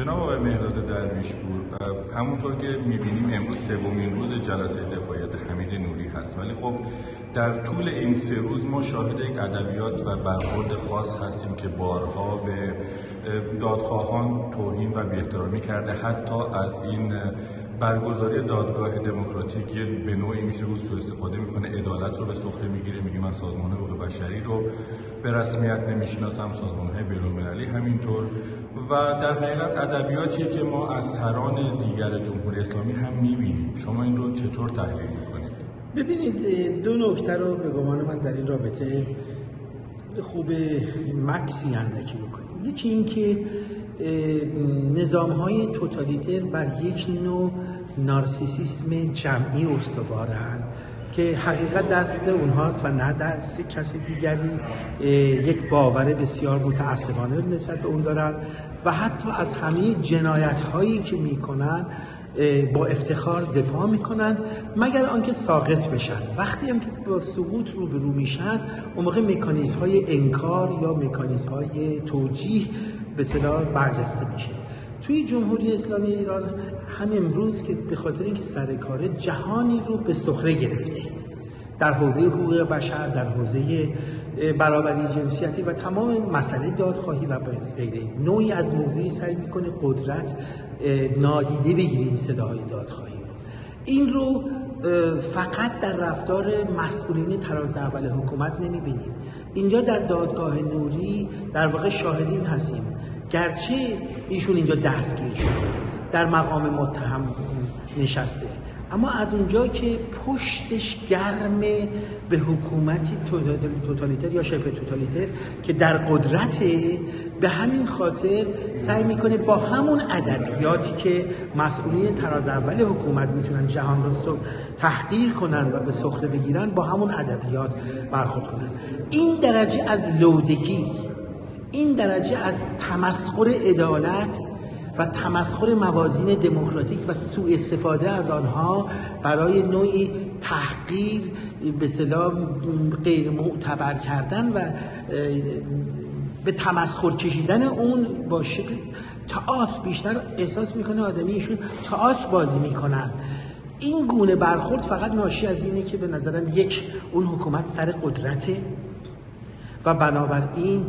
جناب آقای مهداد درویش بود همونطور که می‌بینیم امروز سومین روز جلسه دفاعیت حمید نوری هست. ولی خب در طول این سه روز ما شاهد یک ادبیات و برخورد خاص هستیم که بارها به دادخواهان توهین و بی‌احترامی کرده. حتی از این برگزاری دادگاه دموکراتیک به نوعی میشه رو سوء استفاده می‌کنه. عدالت رو به سخره می‌گیره. میگه من سازمان حقوق بشری رو به رسمیت نمی‌شناسم. سازمان های بین‌المللی همینطور. و در حقیقت ادبیاتی که ما از سران دیگر جمهوری اسلامی هم می‌بینیم. شما این رو چطور تحلیل می‌کنید؟ ببینید دو نکته رو به گمان من در این رابطه خوب مکسی اندکی بکنیم. یکی اینکه نظام های توتالیتر بر یک نوع نارسیسیسم جمعی استوارن. که حقیقت دست اونهاست و نه دست کسی دیگری. یک باور بسیار متعصبانه نسبت به اون دارن و حتی از همه جنایت هایی که می‌کنن با افتخار دفاع می‌کنن مگر آنکه ساقط بشن. وقتی هم که با سقوط رو به رو میشن اون موقع مکانیزم های انکار یا مکانیزم های توجیه به صلاح برجسته میشه. توی جمهوری اسلامی ایران هم امروز که به خاطر اینکه سر کار جهانی رو به سخره گرفته در حوزه حقوق بشر در حوزه برابری جنسیتی و تمام مسئله دادخواهی و غیره نوعی از موضوعی سعی می‌کنه قدرت نادیده بگیریم صداهای دادخواهی رو. این رو فقط در رفتار مسئولین تراز اول حکومت نمی‌بینیم. اینجا در دادگاه نوری در واقع شاهدین هستیم. گرچه ایشون اینجا دستگیر شده در مقام متهم نشسته. اما از اونجا که پشتش گرم به حکومتی توتالیتر یا شبه توتالیتر که در قدرته به همین خاطر سعی می‌کنه با همون ادبیاتی که مسئولین تراز اول حکومت می‌تونن جهان رو تحقیر کنن و به سخره بگیرن با همون ادبیات برخورد کنن. این درجه از لودگی این درجه از تمسخر عدالت و تمسخر موازین دموکراتیک و سوء استفاده از آنها برای نوعی تحقیر به صلاح غیر معتبر کردن و به تمسخر کشیدن اون با شکل تئاتر بیشتر احساس می‌کنه آدمی ایشون تئاتر بازی می‌کنن. این گونه برخورد فقط ناشی از اینه که به نظرم یک اون حکومت سر قدرته و بنابراین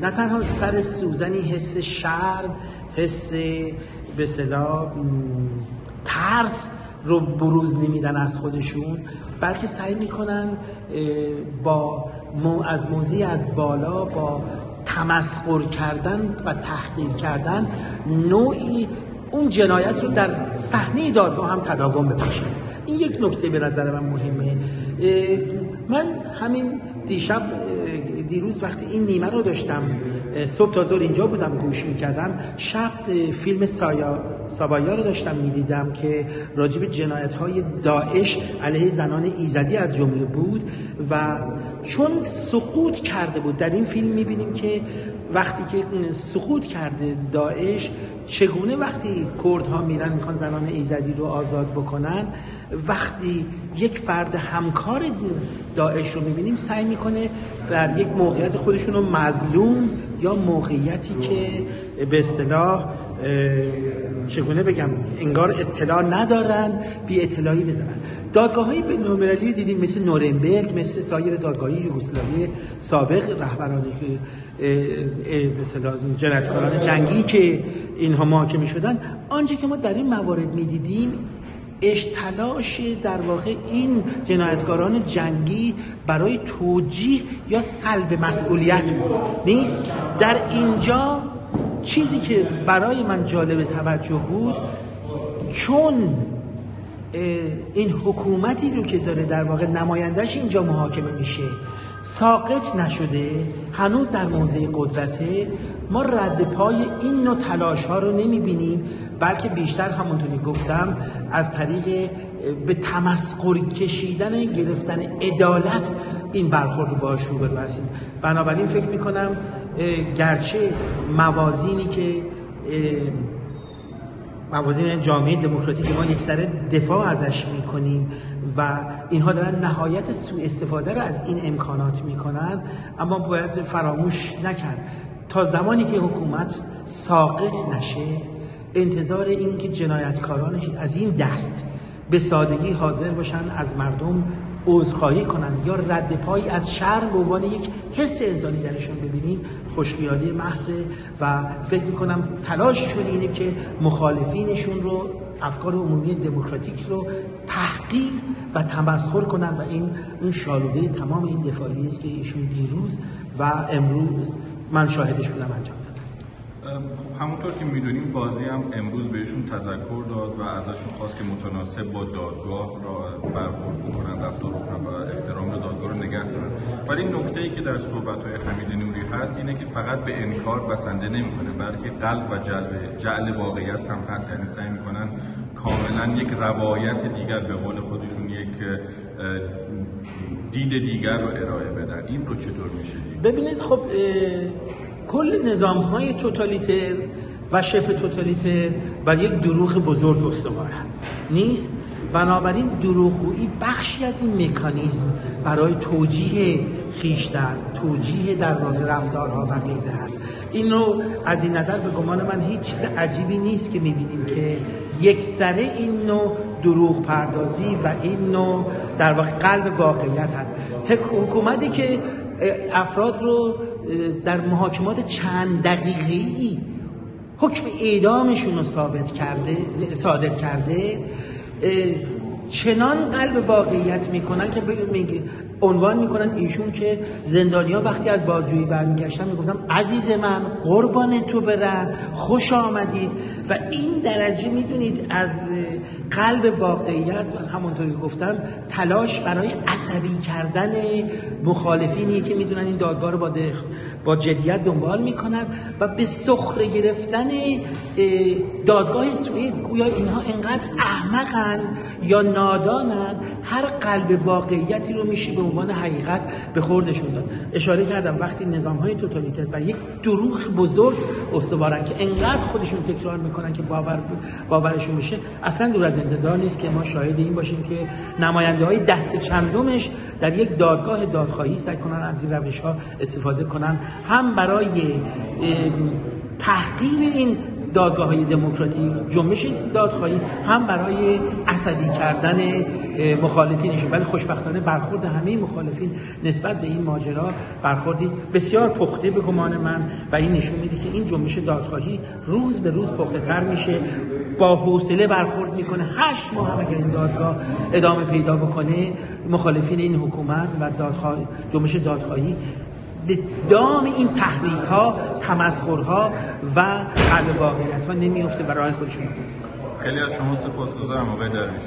نه تنها سر سوزنی حس شرم حس به صلاح ترس رو بروز نمیدن از خودشون بلکه سعی می‌کنن با از موضعی از بالا با تمسخر کردن و تحقیر کردن نوعی اون جنایت رو در صحنه دادگاه هم تداوم ببخشن این یک نکته به نظر من مهمه. من همین دیشب دیروز وقتی این نیمه رو داشتم صبح تا ظهر اینجا بودم گوش می‌کردم شب فیلم سایا سابایا رو داشتم می‌دیدم که راجب جنایت های داعش علیه زنان ایزدی از جمله بود و چون سقوط کرده بود. در این فیلم می‌بینیم که وقتی که سقوط کرده داعش چگونه وقتی کردها میرن می‌خوان زنان ایزدی رو آزاد بکنن وقتی یک فرد همکار داعش رو می‌بینیم سعی می‌کنه در یک موقعیت خودشون رو مظلوم یا موقعیتی که به اصطلاح چگونه بگم انگار اطلاع ندارن بی اطلاعی بزنن. دادگاه های بین دیدیم مثل نورنبرگ مثل سایر دادگاهی یوگسلاوی سابق رهبرانی مثلا جنایتکاران جنگی که اینها محاکمه شدن آنچه که ما در این موارد می‌دیدیم اشتلاش در واقع این جنایتکاران جنگی برای توجیه یا سلب مسئولیت نیست؟ در اینجا چیزی که برای من جالب توجه بود چون این حکومتی رو که داره در واقع نمایندش اینجا محاکمه میشه. ساقط نشده هنوز در موضع قدرته ما رد پای این نوع تلاش ها رو نمی بینیم بلکه بیشتر همونطوری گفتم از طریق به تمسخر کشیدن گرفتن عدالت این برخورد رو باش روبرو هستیم بنابراین فکر می‌کنم گرچه موازینی که موازین جامعه دموکراتیک ما یک سر دفاع ازش می‌کنیم و اینها دارن نهایت سوء استفاده رو از این امکانات می‌کنن اما باید فراموش نکرد. تا زمانی که حکومت ساقط نشه انتظار این که جنایتکارانش از این دست به سادگی حاضر باشن از مردم عذرخواهی کنن یا رد پایی از شرم به عنوان یک حس انسانی درشون ببینیم خوشخیالی محض و فکر می‌کنم تلاششون اینه که مخالفینشون رو افکار عمومی دموکراتیک رو تحقیر و تمسخر کنن و این این شالوده تمام این دفاعی است که ایشون دیروز و امروز من شاهدش بودم انجام. خب همونطور که می‌دونیم بازی هم امروز بهشون تذکر داد و ازشون خواست که متناسب با دادگاه را برخورد بکنن رفتار بکنن و احترام دادگاه رو نگه دارن. ولی نکته ای که در صحبت های حمید نوری هست اینه که فقط به انکار بسنده نمی‌کنه بلکه قلب و جلب جعل واقعیت هم هست. یعنی سعی می‌کنن کاملا یک روایت دیگر به قول خودشون یک دید دیگر رو ارائه بدن. این رو چطور میشه ببینید خب کل نظام های توتالیتر و شبه توتالیتر بر یک دروغ بزرگ استوارن نیست؟ بنابراین دروغگویی بخشی از این مکانیزم برای توجیه خیشتن توجیه در واقع رفتارها و غیره هست. این رو از این نظر به گمان من هیچ چیز عجیبی نیست که می‌بینیم که یک سره این نوع دروغ پردازی و این نوع در واقع قلب واقعیت هست. حکومتی که افراد رو در محاکمات چند دقیقی حکم اعدامشون رو ثابت کرده صادر کرده. چنان قلب واقعیت می‌کنن که میگه عنوان می‌کنن ایشون که زندانیا وقتی از بازجویی برمیگشتن می‌گفتم عزیز من قربان تو برم خوش آمدید. و این درجه می‌دونید از قلب واقعیت و همونطوری گفتم تلاش برای عصبی کردن مخالفینی که می‌دونن این دادگاه رو با, با جدیت دنبال می‌کنن و به سخره گرفتن دادگاه سوئد گویا اینها انقدر احمقن یا نادانن هر قلب واقعیتی رو میشه به عنوان حقیقت به خوردشون داد. اشاره کردم وقتی نظام های توتالیتر بر یک دروغ بزرگ استوارن که انقدر خودشون تکرار می‌کنن که باور باورشون میشه اصلا دور از انتظار نیست که ما شاهد این باشیم که نماینده های دست چندمش در یک دادگاه دادخواهی سعی کنن از این روش ها استفاده کنن. هم برای تحقیر این دادگاه های دموکراتیک جنبش دادخواهی هم برای عصبی کردن مخالفینشون. ولی خوشبختانه برخورد همه مخالفین نسبت به این ماجرا برخوردی بسیار پخته به گمان من و این نشون میده که این جنبش دادخواهی روز به روز پخته تر میشه. با حوصله برخورد می‌کنه. هشت ماه هم اگر این دادگاه ادامه پیدا بکنه مخالفین این حکومت و دادخواه جنبش دادخواهی به دام این تحریک ها تمسخرها و قلب واقعیت ها نمیفته و راه خودشون خیلی از شما سپاسگزارم آقای درویش.